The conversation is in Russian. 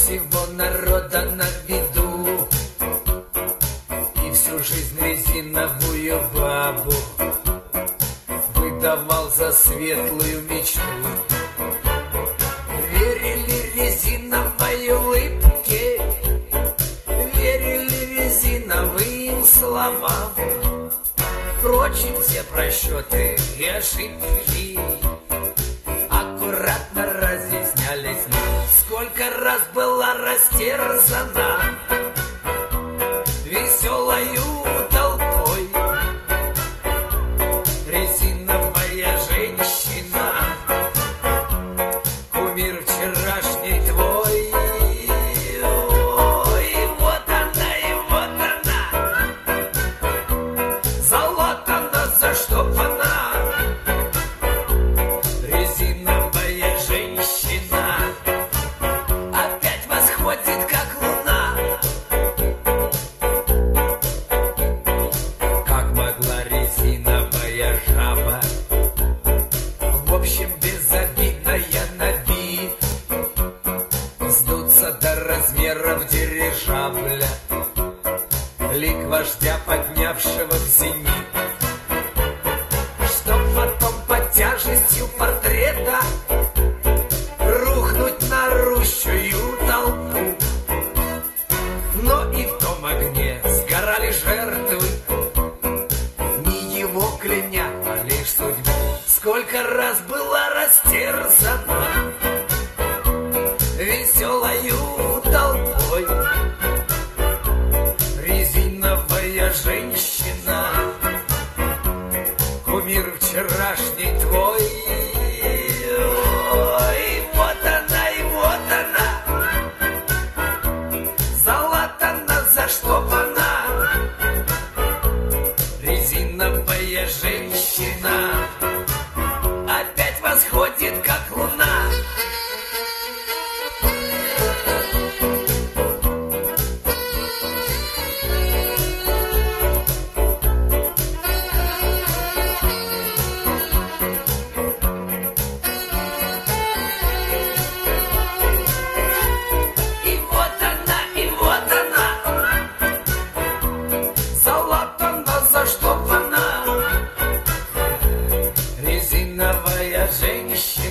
всего народа на виду. И всю жизнь резиновую бабу Выдавал за светлую мечту. Верили резиновой улыбке Верили резиновым словам. Впрочем, все просчеты и ошибки Аккуратно разъяснялись. Сколько раз был растерзана. Веселою размеров дирижабля. Лик вождя, поднявшего в зенит Чтоб потом под тяжестью портрета Рухнуть на рущую толпу. Но и в том огне сгорали жертвы, Не его кляня, а лишь судьбу. Сколько раз была растерзана вчерашний твой sing.